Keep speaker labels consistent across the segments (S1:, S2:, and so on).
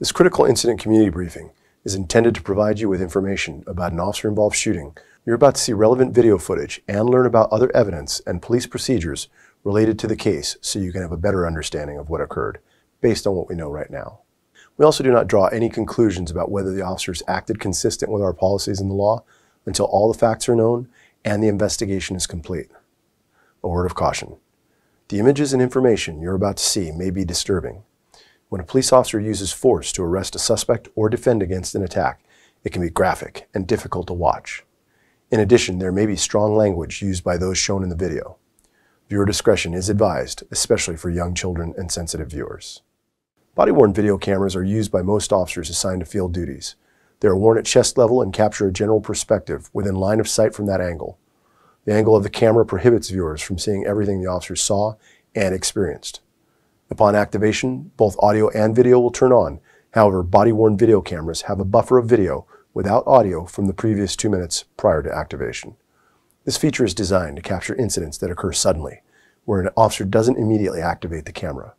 S1: This critical incident community briefing is intended to provide you with information about an officer-involved shooting. You're about to see relevant video footage and learn about other evidence and police procedures related to the case so you can have a better understanding of what occurred based on what we know right now. We also do not draw any conclusions about whether the officers acted consistent with our policies and the law until all the facts are known and the investigation is complete. A word of caution. The images and information you're about to see may be disturbing. When a police officer uses force to arrest a suspect or defend against an attack, it can be graphic and difficult to watch. In addition, there may be strong language used by those shown in the video. Viewer discretion is advised, especially for young children and sensitive viewers. Body-worn video cameras are used by most officers assigned to field duties. They are worn at chest level and capture a general perspective within line of sight from that angle. The angle of the camera prohibits viewers from seeing everything the officers saw and experienced. Upon activation, both audio and video will turn on. However, body-worn video cameras have a buffer of video without audio from the previous two minutes prior to activation. This feature is designed to capture incidents that occur suddenly, where an officer doesn't immediately activate the camera.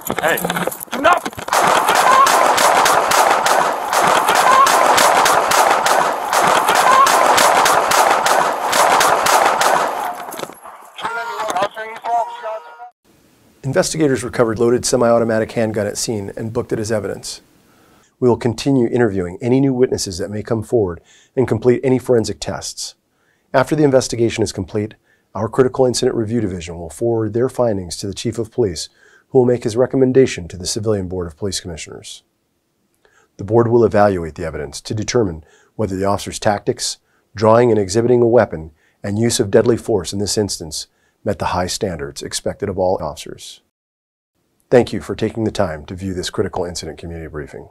S2: Hey, enough!
S1: Investigators recovered loaded semi-automatic handgun at scene and booked it as evidence. We will continue interviewing any new witnesses that may come forward and complete any forensic tests. After the investigation is complete, our Critical Incident Review Division will forward their findings to the Chief of Police, who will make his recommendation to the Civilian Board of Police Commissioners. The board will evaluate the evidence to determine whether the officer's tactics, drawing and exhibiting a weapon, and use of deadly force in this instance met the high standards expected of all officers. Thank you for taking the time to view this critical incident community briefing.